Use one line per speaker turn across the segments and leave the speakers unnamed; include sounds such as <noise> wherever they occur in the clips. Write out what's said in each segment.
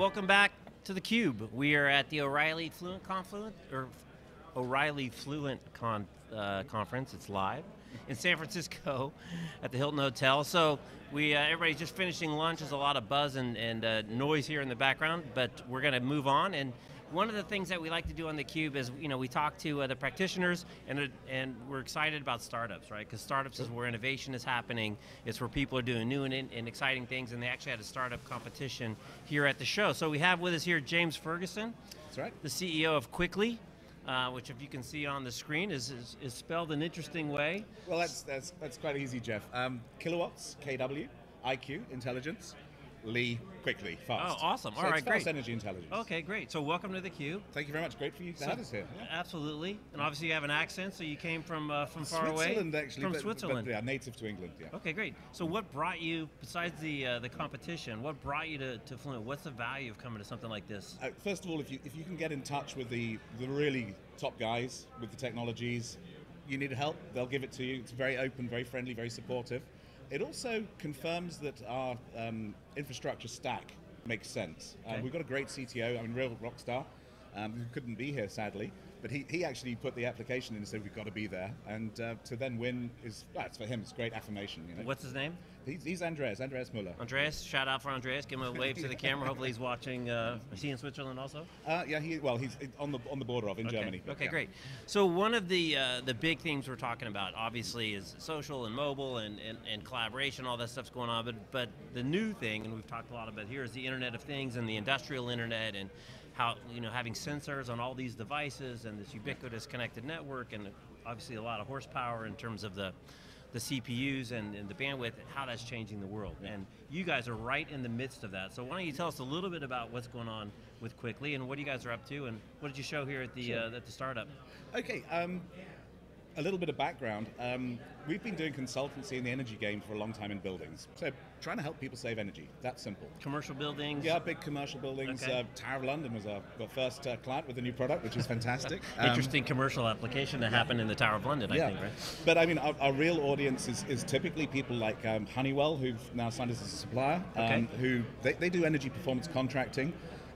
welcome back to the Cube. We are at the O'Reilly Fluent Confluent or O'Reilly Fluent Con, uh, conference. It's live in San Francisco <laughs> at the Hilton Hotel. So we uh, everybody's just finishing lunch. There's a lot of buzz and, and uh, noise here in the background, but we're going to move on and one of the things that we like to do on the Cube is, you know, we talk to uh, the practitioners, and uh, and we're excited about startups, right? Because startups is where innovation is happening. It's where people are doing new and, and, exciting things, and they actually had a startup competition here at the show. So we have with us here James Ferguson.
That's right.
The CEO of kWIQly. Uh, which, if you can see on the screen, is, is, is, spelled an interesting way.
Well, that's, that's, that's quite easy, Jeff. Um, kilowatts, KW, IQ, intelligence, Lee quickly, fast.
Oh, awesome!
So
All right,
fast
great.
energy intelligence.
Okay, great. So welcome to the Cube.
Thank you very much. Great for you to so, have us here.
Yeah. Absolutely, and obviously you have an accent, so you came from uh, from far
away.
Switzerland,
actually.
From
but,
Switzerland.
But, yeah, native to England. Yeah.
Okay, great. So what brought you, besides the uh, the competition, what brought you to, to Fluent? What's the value of coming to something like this?
Uh, first of all, if you if you can get in touch with the the really top guys with the technologies, you need help, they'll give it to you. It's very open, very friendly, very supportive. It also confirms that our um, infrastructure stack makes sense. Uh, okay. we've got a great CTO, I mean, real rock star, um, who couldn't be here sadly, but he, he actually put the application in and said we've got to be there. And uh, to then win is, well, it's for him, it's great affirmation. You know?
What's his name?
He's, he's Andreas, Andreas Muller.
Andreas, shout out for Andreas. Give him a wave to the camera. Hopefully he's watching. Uh, is he in Switzerland also?
Uh, yeah, he, well, he's on the on the border of in
okay.
Germany.
Okay,
yeah.
great. So one of the uh, the big themes we're talking about, obviously, is social and mobile and, and, and collaboration. All that stuff's going on. But but the new thing, and we've talked a lot about here, is the Internet of Things and the industrial internet and how you know having sensors on all these devices and this ubiquitous connected network and obviously a lot of horsepower in terms of the the CPUs and, and, the bandwidth, and how that's changing the world. And you guys are right in the midst of that. So why don't you tell us a little bit about what's going on with kWIQly and what you guys are up to, and what did you show here at the sure. uh, at the startup?
Okay. Um, a little bit of background. Um, we've been doing consultancy in the energy game for a long time in buildings. So trying to help people save energy. That's simple.
Commercial buildings?
Yeah, big commercial buildings.
Okay.
Uh, Tower of London was our, our first uh, client with a new product, which is fantastic. <laughs>
Um, Interesting commercial application that happened in the Tower of London,
yeah.
I think, right?
But I mean, our, our real audience is, is, typically people like um, Honeywell, who've now signed us as a supplier,
okay.
Um, who they, they, do energy performance contracting.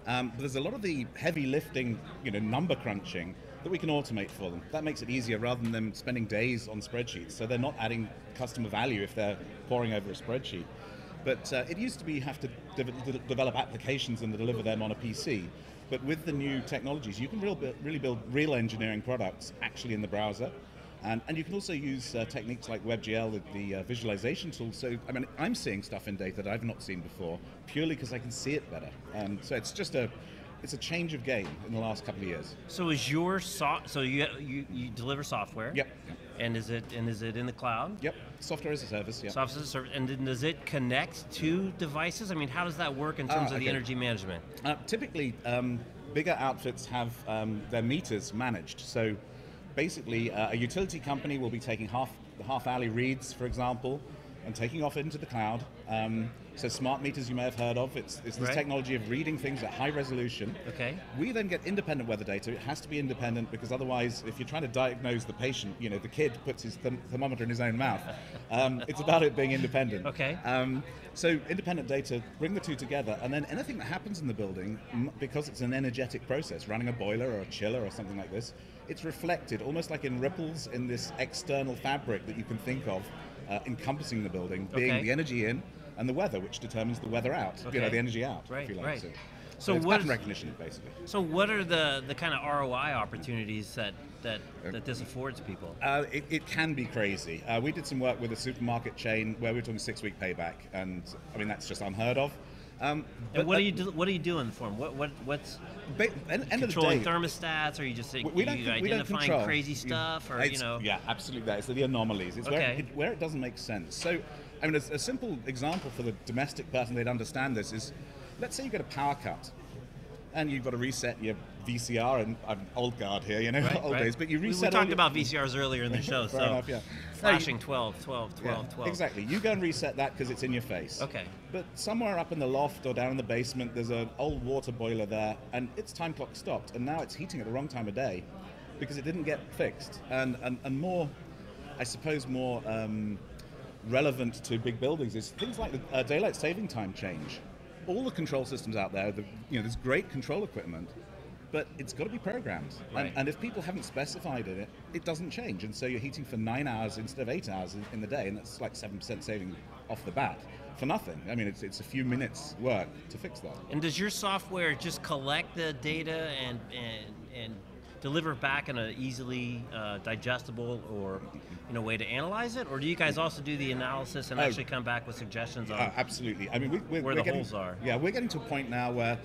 Um, but there's a lot of the heavy lifting, you know, number crunching that we can automate for them. That makes it easier rather than them spending days on spreadsheets. So they're not adding customer value if they're poring over a spreadsheet. But uh, it used to be you have to de- de- develop applications and deliver them on a PC. But with the new technologies, you can real, really build real engineering products actually in the browser. And, and you can also use uh, techniques like WebGL, the uh, visualization tool. So, I mean, I'm seeing stuff in data that I've not seen before, purely because I can see it better. Um, so it's just a, it's a change of game in the last couple of years.
So is your so so you, you you deliver software?
Yep.
And is it and is it in the cloud?
Yep. Software as a service. Yep.
Software as a service. And then does it connect to devices? I mean, how does that work in terms uh, of the energy management?
Uh, typically, um, bigger outfits have um, their meters managed. So basically, uh, a utility company will be taking half the half hourly reads, for example, and taking off into the cloud. Um, so smart meters you may have heard of. It's, it's this
right.
technology of reading things at high resolution.
Okay.
We then get independent weather data. It has to be independent because otherwise, if you're trying to diagnose the patient, you know, the kid puts his th- thermometer in his own mouth. Um, it's about it being independent.
Okay.
Um, so independent data, bring the two together, and then anything that happens in the building, because it's an energetic process, running a boiler or a chiller or something like this, it's reflected almost like in ripples in this external fabric that you can think of uh, encompassing the building, being
okay.
the energy in and the weather, which determines the weather out.
Okay.
You know, the energy out.
Right.
If you like.
Right.
So,
so,
so
what
pattern recognition, basically.
So what are the, the kind of ROI opportunities that that, that this affords people?
Uh, it, it, can be crazy. Uh, we did some work with a supermarket chain where we were talking six week payback, and I mean that's just unheard of. Um,
and what are you do, what are you doing for them? What what what's
ba- end, end
controlling
day,
thermostats? Are you just
we, we
you
don't,
identifying
we don't
crazy stuff, or you know?
Yeah, absolutely. That. It's the anomalies. It's
okay.
where, it, where it doesn't make sense. So, I mean, a, a simple example for the domestic person they'd understand this is, let's say you get a power cut, and you've got to reset your VCR, and I'm old guard here, you know,
right, <laughs>
old
right.
days, but you reset.
We, we talked
your,
about VCRs earlier in the <laughs> show, so
enough, yeah.
flashing 12, 12, 12,
yeah,
12.
Exactly. You go and reset that because it's in your face.
Okay.
But somewhere up in the loft or down in the basement, there's an old water boiler there, and its time clock stopped, and now it's heating at the wrong time of day because it didn't get fixed. And and, and more, I suppose, more um, relevant to big buildings is things like the uh, daylight saving time change. all the control systems out there, the, you know, there's great control equipment, but it's got to be programmed.
Right.
And, and if people haven't specified in it, it doesn't change. And so you're heating for nine hours instead of eight hours in, in the day, and that's like 7% saving off the bat for nothing. I mean, it's, it's a few minutes work to fix that.
And does your software just collect the data and and and deliver back in an easily uh, digestible or you know way to analyze it, or do you guys also do the analysis and
Oh.
actually come back with suggestions on?
Uh, absolutely. I mean, we, we're,
Where
we're
the
getting,
holes are.
Yeah, we're getting to a point now where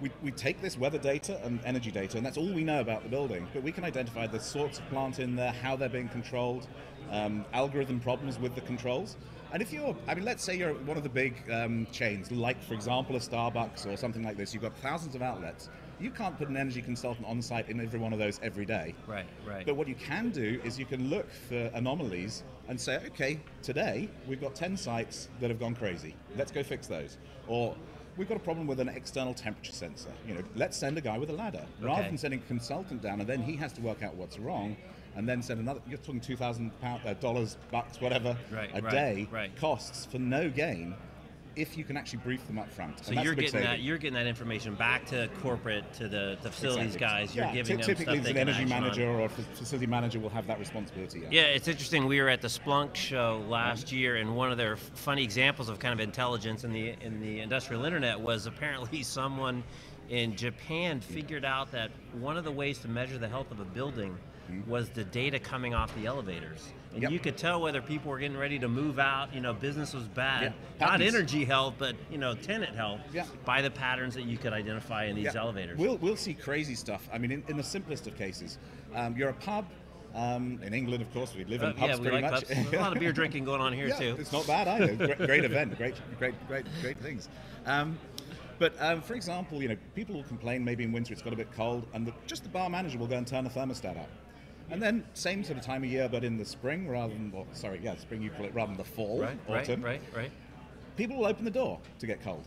we, we take this weather data and energy data, and that's all we know about the building. But we can identify the sorts of plant in there, how they're being controlled, um, algorithm problems with the controls. And if you're, I mean, let's say you're one of the big um, chains, like for example a Starbucks or something like this. You've got thousands of outlets. You can't put an energy consultant on site in every one of those every day.
right, right.
But what you can do is you can look for anomalies and say, okay, today we've got 10 sites that have gone crazy. Let's go fix those. Or we've got a problem with an external temperature sensor. You know, let's send a guy with a ladder rather
Okay.
than sending a consultant down and then he has to work out what's wrong and then send another. You're talking 2,000 pound, uh, dollars, bucks, whatever,
Right,
a
right,
day
right.
costs for no gain. If you can actually brief them up front.
so you're getting that you're getting that information back to corporate to the, the facilities
Exactly.
guys. You're
yeah,
giving
ty-
them
typically
they
an energy
action on.
manager or facility manager will have that responsibility.
Yeah, it's interesting. We were at the Splunk show last year, and one of their funny examples of kind of intelligence in the in the industrial internet was apparently <laughs> someone in Japan figured out that one of the ways to measure the health of a building hmm? was the data coming off the elevators. And
Yep.
you could tell whether people were getting ready to move out, you know, business was bad.
Yeah.
Not energy health, but you know, tenant health
Yeah.
by the patterns that you could identify in these elevators.
We'll, we'll see crazy stuff. I mean, in, in the simplest of cases, um, you're a pub. Um, in England, of course, we live in
Uh,
pubs
yeah,
pretty
like
much.
pubs. A lot of beer drinking going on here <laughs>
yeah,
too.
It's not bad either. great, great event, great, great, great, great things. Um, but um, for example, you know, people will complain maybe in winter it's got a bit cold, and the, just the bar manager will go and turn the thermostat up. And then same sort of time of year, but in the spring rather than, well, sorry, yeah, spring you call it rather than the fall,
Right,
autumn.
right, right, right.
people will open the door to get cold.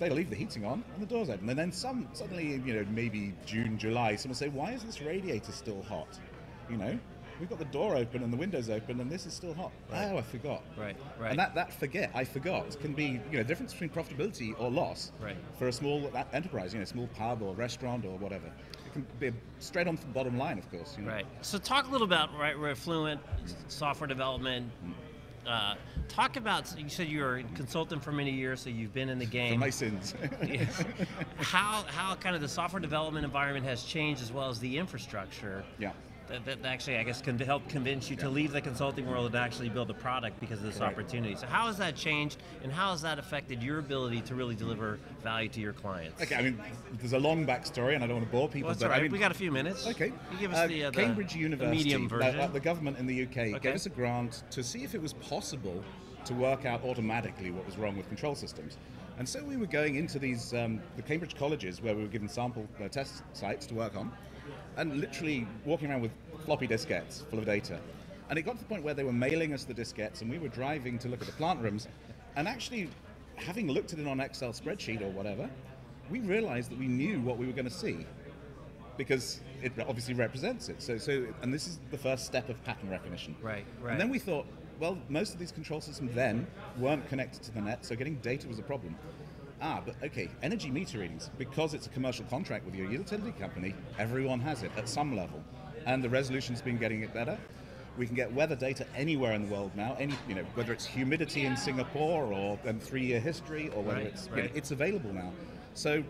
They leave the heating on and the door's open. And then some suddenly, you know, maybe June, July, someone will say, Why is this radiator still hot? You know, we've got the door open and the windows open and this is still hot.
Right.
Oh, I forgot.
Right, right.
And that, that forget, I forgot, can be, you know, difference between profitability or loss
Right.
for a small enterprise, you know, small pub or restaurant or whatever. It can be straight on the bottom line, of course. You know?
Right. So talk a little about right, right Fluent software development. Uh, talk about you said you were a consultant for many years, so you've been in the
For
game.
my sins. <laughs>
Yes. how how kind of the software development environment has changed as well as the infrastructure.
yeah.
That, that actually, I guess, can help convince you to leave the consulting world and actually build a product because of this opportunity. So, how has that changed, and how has that affected your ability to really deliver value to your clients?
Okay, I mean, there's a long backstory and I don't want to bore people,
well, that's
but
right.
I mean,
we got a few minutes.
Okay.
You give us
Uh,
the, uh, the
Cambridge
the
University,
medium version.
uh, the government in the UK,
Okay.
gave us a grant to see if it was possible to work out automatically what was wrong with control systems. And so we were going into these, um, the Cambridge colleges where we were given sample uh, test sites to work on, and literally walking around with floppy diskettes full of data. And it got to the point where they were mailing us the diskettes, and we were driving to look at the plant rooms, and actually, having looked at it on Excel spreadsheet or whatever, we realized that we knew what we were going to see because it obviously represents it. So, so, and this is the first step of pattern recognition.
Right, right.
And then we thought, well, most of these control systems then weren't connected to the net, so getting data was a problem. Ah, but okay, energy meter readings, because it's a commercial contract with your utility company, everyone has it at some level. And the resolution's been getting it better. We can get weather data anywhere in the world now, any, you know, whether it's humidity in Singapore or a three-year history or whether
Right,
it's, you know, it's available now. So,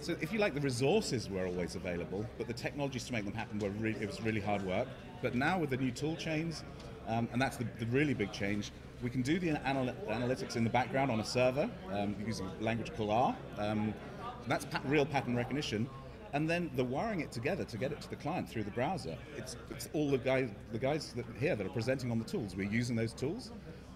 so if you like, the resources were always available, but the technologies to make them happen were really, it was really hard work. But now with the new tool chains, um, and that's the, the really big change, we can do the anal- analytics in the background on a server um, using a language called R. Um, that's pa- real pattern recognition. And then the wiring it together to get it to the client through the browser. It's, it's all the guys, the guys that here that are presenting on the tools. We're using those tools,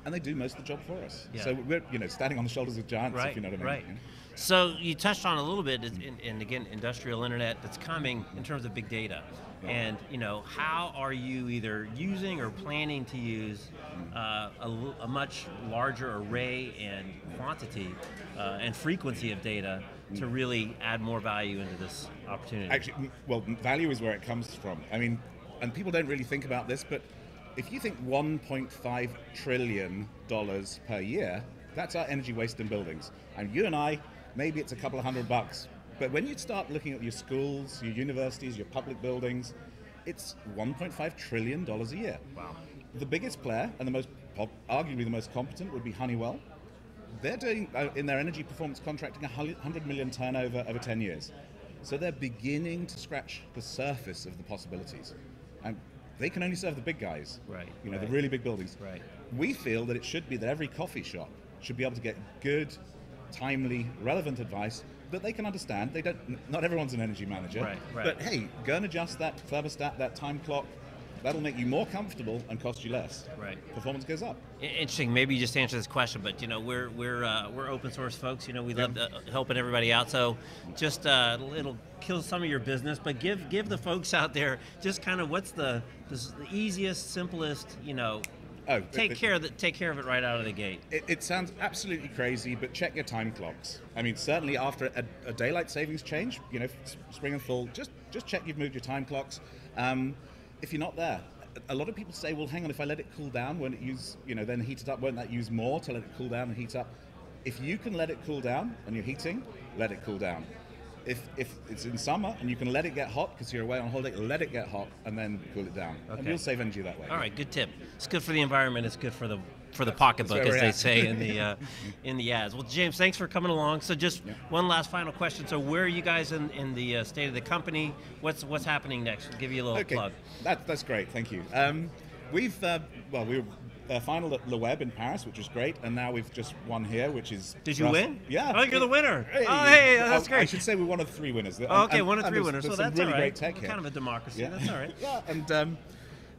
and they do most of the job for us.
Yeah.
So we're you know standing on the shoulders of giants,
right,
if you know what I mean.
right.
you know?
So you touched on a little bit, is- and, and again, industrial internet that's coming in terms of big data,
Yeah.
and you know, how are you either using or planning to use uh, a, a much larger array and quantity uh, and frequency of data to really add more value into this opportunity?
Actually, well, value is where it comes from. I mean, and people don't really think about this, but if you think 1.5 trillion dollars per year, that's our energy waste in buildings. And you and I maybe it's a couple of hundred bucks. But when you start looking at your schools, your universities, your public buildings, it's 1.5 trillion dollars a year.
Wow.
The biggest player and the most, arguably the most competent, would be Honeywell. They're doing uh, in their energy performance contracting a 100 million turnover over 10 years. So they're beginning to scratch the surface of the possibilities. And they can only serve the big guys.
Right,
You know,
right.
the really big buildings.
Right.
We feel that it should be that every coffee shop should be able to get good, timely, relevant advice that they can understand. They don't. Not everyone's an energy manager.
Right, right.
But hey, go and adjust that thermostat, that time clock. That'll make you more comfortable and cost you less.
Right.
Performance goes up.
Interesting. Maybe you just answer this question, but you know we're we're uh, we're open source folks. You know we love uh, helping everybody out. So just uh, it'll kill some of your business, but give give the folks out there just kind of what's the the, the easiest, simplest. You know,
Oh,
take
it-
care of the, take care of it right out of the gate.
It, it sounds absolutely crazy, but check your time clocks. I mean, certainly after a, a daylight savings change, you know, spring and fall, just just check you've moved your time clocks. Um, if you're not there, a lot of people say, well, hang on, if I let it cool down, won't it use, you know, then heat it up, won't that use more to let it cool down and heat up? If you can let it cool down and you're heating, let it cool down. If, if it's in summer and you can let it get hot because you're away on holiday, let it get hot and then cool it down. And you'll save energy that way.
All right, good tip. It's good for the environment. It's good for the for the pocketbook, as they
at.
say in the <laughs> uh, in the ads. Well, James, thanks for coming along. So, just one last final question. So, where are you guys in, in the uh, state of the company? What's what's happening next? We'll give you a little
Okay,
plug.
That, that's great. Thank you. Um, we've uh, well, we were uh, final at Le Web in Paris, which was great, and now we've just won here, which is.
Did you win?
Yeah.
Oh, you're the winner.
Hey.
Oh, hey, that's great.
I should say we're one of three winners.
Oh, okay,
And-
one of three winners. so that's
really
all right.
great tech here.
Kind of a democracy.
Yeah.
That's all right. <laughs>
yeah, and um,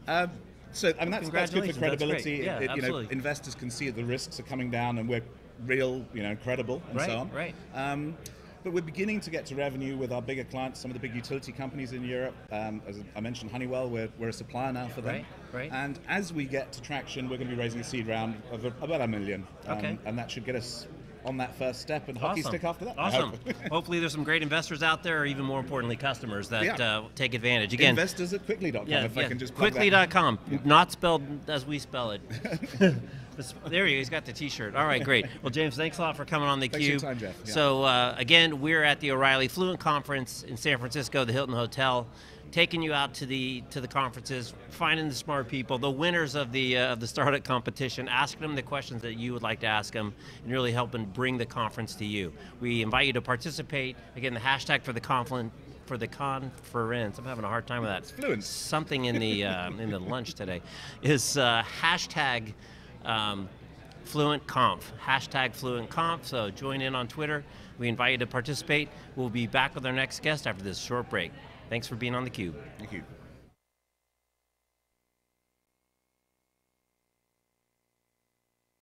um, so I mean that's, that's good for
Congratulations, that's great.
credibility.
Yeah,
It- you know, investors can see that the risks are coming down, and we're real, you know, credible, and
Right,
so on.
right.
Um, but we're beginning to get to revenue with our bigger clients, some of the big utility companies in Europe. Um, as I mentioned, Honeywell, we're, we're a supplier now for them.
Right, right.
And as we get to traction, we're going to be raising a seed round of about a million. Um,
Okay.
And that should get us on that first step and hockey
Awesome.
stick after that.
Awesome.
hope. <laughs> <laughs>
Hopefully, there's some great investors out there, or even more importantly, customers that
Yeah.
uh, take advantage. Again,
Investors at quickly.com,
yeah,
if I can just
quickly.com, not spelled as we spell it. <laughs> There he is. He's got the T-shirt. All right, great. Well, James, thanks a lot for coming on the
Thanks for your
Cube.
time, Jeff. Yeah.
So uh, again, we're at the O'Reilly Fluent Conference in San Francisco, the Hilton Hotel, taking you out to the to the conferences, finding the smart people, the winners of the uh, of the startup competition, asking them the questions that you would like to ask them, and really helping bring the conference to you. We invite you to participate. Again, the hashtag for the conference for the conference. I'm having a hard time with that.
It's fluent.
Something in the uh, <laughs> in the lunch today is uh, hashtag um, Fluent Conf. Hashtag Fluent Conf. So join in on Twitter. We invite you to participate. We'll be back with our next guest after this short break. Thanks for being on the Cube.
Thank you.